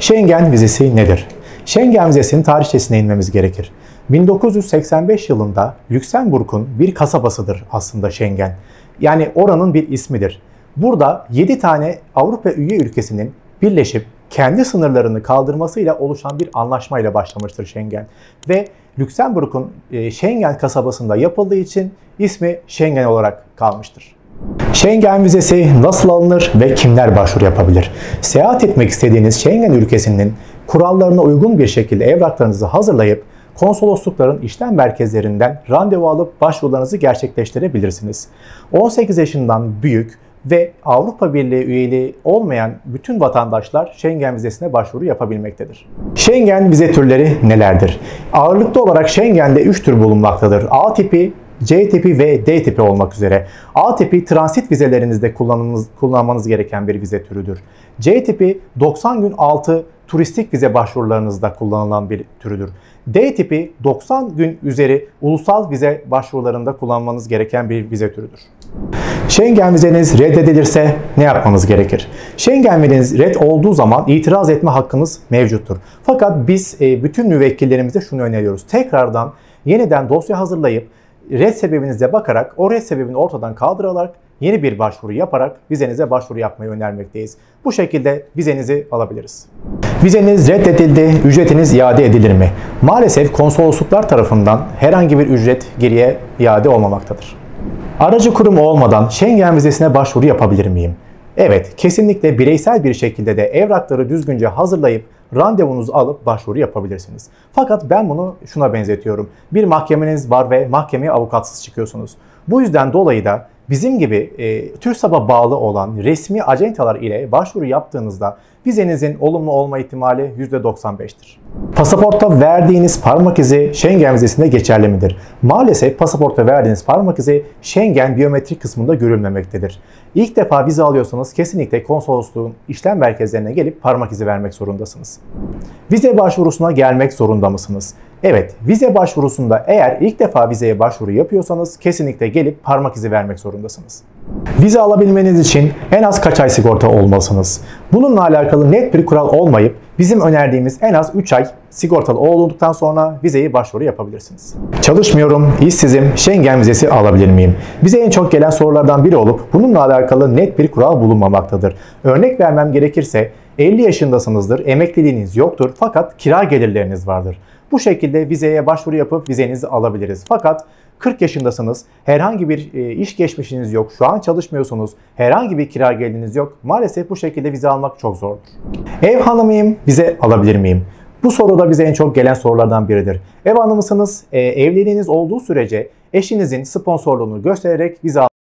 Schengen vizesi nedir? Schengen vizesinin tarihçesine inmemiz gerekir. 1985 yılında Lüksemburg'un bir kasabasıdır aslında Schengen. Yani oranın bir ismidir. Burada 7 tane Avrupa üye ülkesinin birleşip kendi sınırlarını kaldırmasıyla oluşan bir anlaşmayla başlamıştır Schengen. Ve Lüksemburg'un e, Schengen kasabasında yapıldığı için ismi Schengen olarak kalmıştır. Schengen vizesi nasıl alınır ve kimler başvuru yapabilir? Seyahat etmek istediğiniz Schengen ülkesinin kurallarına uygun bir şekilde evraklarınızı hazırlayıp konsoloslukların işlem merkezlerinden randevu alıp başvurularınızı gerçekleştirebilirsiniz. 18 yaşından büyük ve Avrupa Birliği üyeliği olmayan bütün vatandaşlar Schengen vizesine başvuru yapabilmektedir. Schengen vize türleri nelerdir? Ağırlıklı olarak Schengen'de 3 tür bulunmaktadır. A tipi, C tipi ve D tipi olmak üzere. A tipi transit vizelerinizde kullanmanız, gereken bir vize türüdür. C tipi 90 gün altı turistik vize başvurularınızda kullanılan bir türüdür. D tipi 90 gün üzeri ulusal vize başvurularında kullanmanız gereken bir vize türüdür. Schengen vizeniz reddedilirse ne yapmanız gerekir? Schengen vizeniz red olduğu zaman itiraz etme hakkınız mevcuttur. Fakat biz e, bütün müvekkillerimize şunu öneriyoruz. Tekrardan yeniden dosya hazırlayıp red sebebinize bakarak o red sebebini ortadan kaldırarak yeni bir başvuru yaparak vizenize başvuru yapmayı önermekteyiz. Bu şekilde vizenizi alabiliriz. Vizeniz reddedildi, ücretiniz iade edilir mi? Maalesef konsolosluklar tarafından herhangi bir ücret geriye iade olmamaktadır. Aracı kurum olmadan Schengen vizesine başvuru yapabilir miyim? Evet, kesinlikle bireysel bir şekilde de evrakları düzgünce hazırlayıp randevunuzu alıp başvuru yapabilirsiniz. Fakat ben bunu şuna benzetiyorum. Bir mahkemeniz var ve mahkemeye avukatsız çıkıyorsunuz. Bu yüzden dolayı da bizim gibi e, TÜRSAB'a bağlı olan resmi acentalar ile başvuru yaptığınızda vizenizin olumlu olma ihtimali %95'tir. Pasaportta verdiğiniz parmak izi Schengen vizesinde geçerli midir? Maalesef pasaportta verdiğiniz parmak izi Schengen biyometrik kısmında görülmemektedir. İlk defa vize alıyorsanız kesinlikle konsolosluğun işlem merkezlerine gelip parmak izi vermek zorundasınız. Vize başvurusuna gelmek zorunda mısınız? Evet, vize başvurusunda eğer ilk defa vizeye başvuru yapıyorsanız kesinlikle gelip parmak izi vermek zorundasınız. Vize alabilmeniz için en az kaç ay sigorta olmalısınız? Bununla alakalı net bir kural olmayıp bizim önerdiğimiz en az 3 ay sigortalı olduktan sonra vizeye başvuru yapabilirsiniz. Çalışmıyorum, işsizim, Schengen vizesi alabilir miyim? Bize en çok gelen sorulardan biri olup bununla alakalı net bir kural bulunmamaktadır. Örnek vermem gerekirse 50 yaşındasınızdır, emekliliğiniz yoktur fakat kira gelirleriniz vardır. Bu şekilde vizeye başvuru yapıp vizenizi alabiliriz. Fakat 40 yaşındasınız, herhangi bir e, iş geçmişiniz yok, şu an çalışmıyorsunuz, herhangi bir kira geliriniz yok. Maalesef bu şekilde vize almak çok zordur. Ev hanımıyım, vize alabilir miyim? Bu soru da bize en çok gelen sorulardan biridir. Ev hanımısınız, e, evliliğiniz olduğu sürece eşinizin sponsorluğunu göstererek vize